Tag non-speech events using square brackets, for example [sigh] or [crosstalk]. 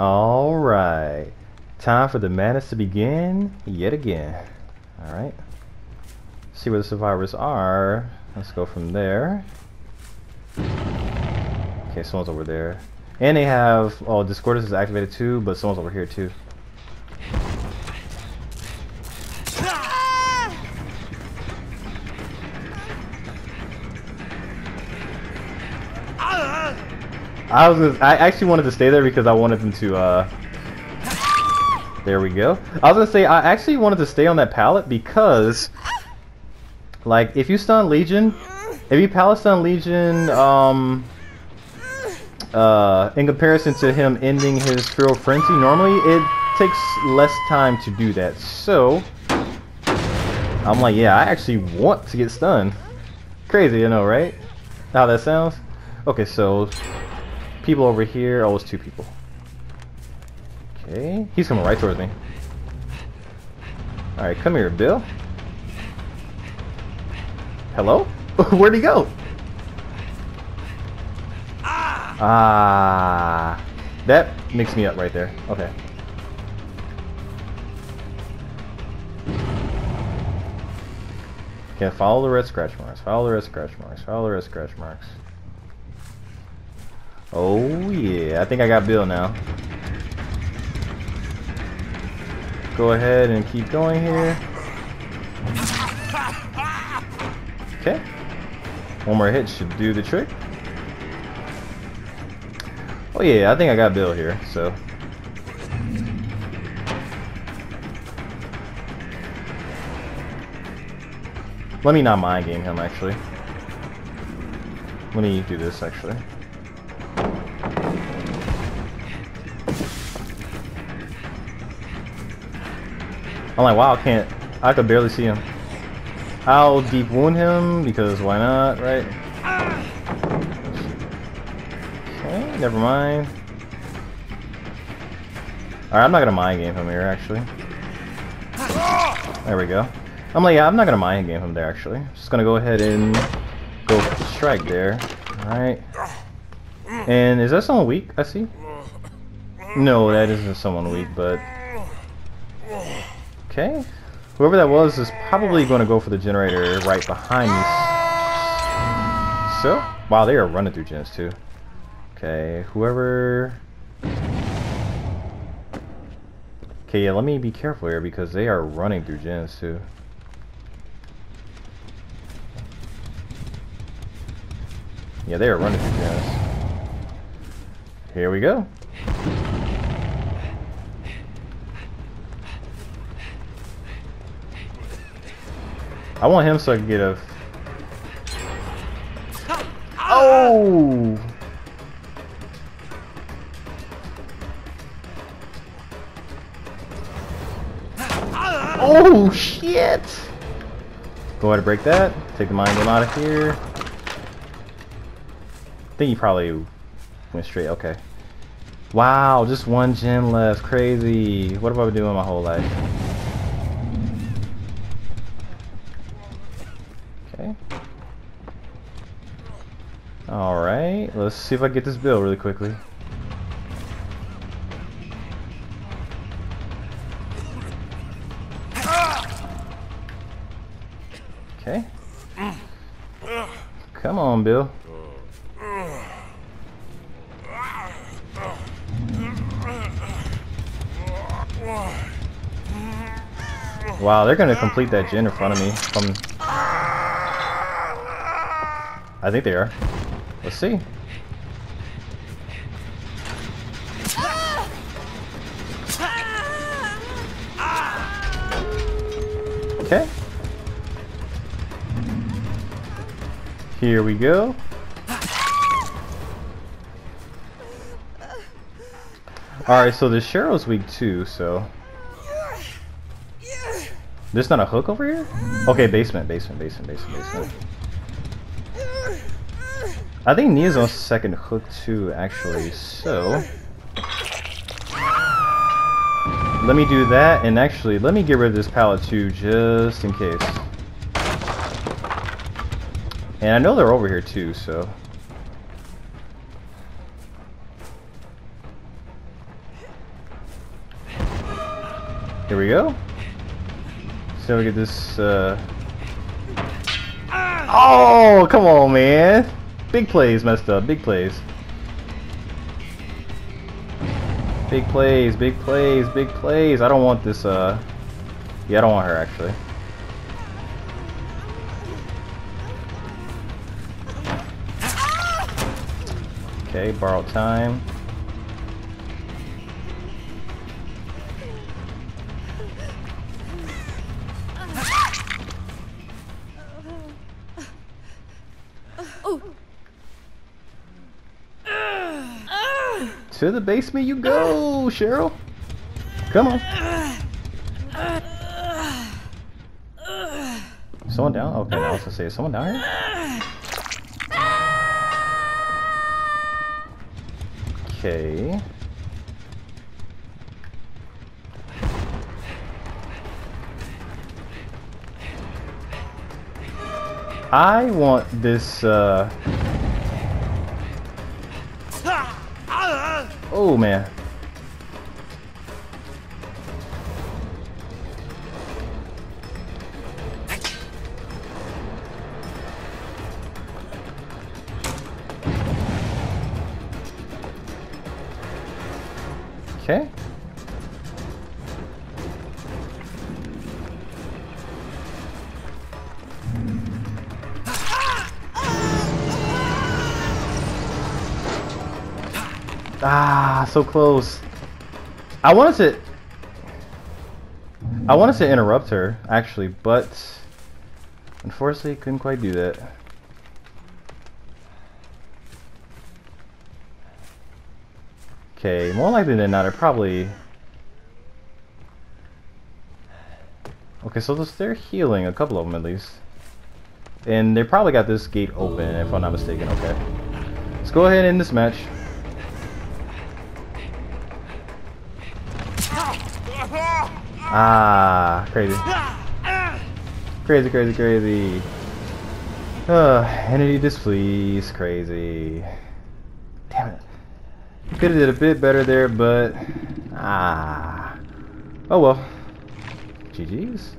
Alright. Time for the madness to begin yet again. Alright. See where the survivors are. Let's go from there. Okay, someone's over there. And they have, oh, Discordance is activated too, but someone's over here too. I was gonna, I actually wanted to stay there because I wanted them to uh there we go. I was gonna say I actually wanted to stay on that pallet because like if you stun Legion if you pallet stun Legion um uh in comparison to him ending his Feral Frenzy normally it takes less time to do that. So I'm like yeah I actually want to get stunned. Crazy you know right? How that sounds? Okay so people over here. Oh, it's two people. Okay. He's coming right towards me. Alright, come here, Bill. Hello? [laughs] Where'd he go? Ah. That mixed me up right there. Okay. Okay, follow the red scratch marks. Follow the red scratch marks. Follow the red scratch marks. Oh yeah, I think I got Bill now. Go ahead and keep going here. Okay. One more hit should do the trick. Oh yeah, I think I got Bill here, so. Let me not mind game him actually. Let me do this actually. I'm like, wow, I can't. I could barely see him. I'll deep wound him because why not, right? Okay, never mind. Alright, I'm not gonna mind game him here actually. There we go. I'm like, yeah, I'm not gonna mind game him there actually. I'm just gonna go ahead and go strike there. Alright. And is that someone weak? I see. No, that isn't someone weak, but Okay. Whoever that was is probably going to go for the generator right behind me. So, wow, they are running through gens too. Okay, whoever... Okay, yeah, let me be careful here because they are running through gens too. Yeah, they are running through gens. Here we go. I want him so I can get a... Oh! Oh, shit! Go ahead and break that. Take the mind game out of here. I think he probably went straight. Okay. Wow, just one gen left. Crazy. What have I been doing my whole life? Alright, let's see if I get this bill really quickly. Okay. Come on, Bill. Wow, they're gonna complete that gen in front of me. I think they are. Let's see. Okay. Here we go. Alright, so the Cheryl's weak too, so... There's not a hook over here? Okay, basement, basement, basement, basement, basement. I think Nea's on second hook too, actually, so... Let me do that, and actually, let me get rid of this pallet too, just in case. And I know they're over here too, so... Here we go. So we get this, uh... Oh, come on, man. Big plays messed up. Big plays. Big plays, big plays, big plays. I don't want this, uh... Yeah, I don't want her, actually. Okay, borrow time. To the basement you go, Cheryl. Come on. Someone down? Okay, I was gonna say, is someone down here? Okay. I want this, uh... Oh, man. Okay. Ah, so close. I wanted to... I wanted to interrupt her, actually, but... Unfortunately, couldn't quite do that. Okay, more likely than not, I probably... Okay, so they're healing, a couple of them at least. And they probably got this gate open, if I'm not mistaken, okay. Let's go ahead and end this match. Ah, crazy. Crazy, crazy, crazy. Uh, entity displease, crazy. Damn it. Could have did a bit better there, but... Ah. Oh well. GG's.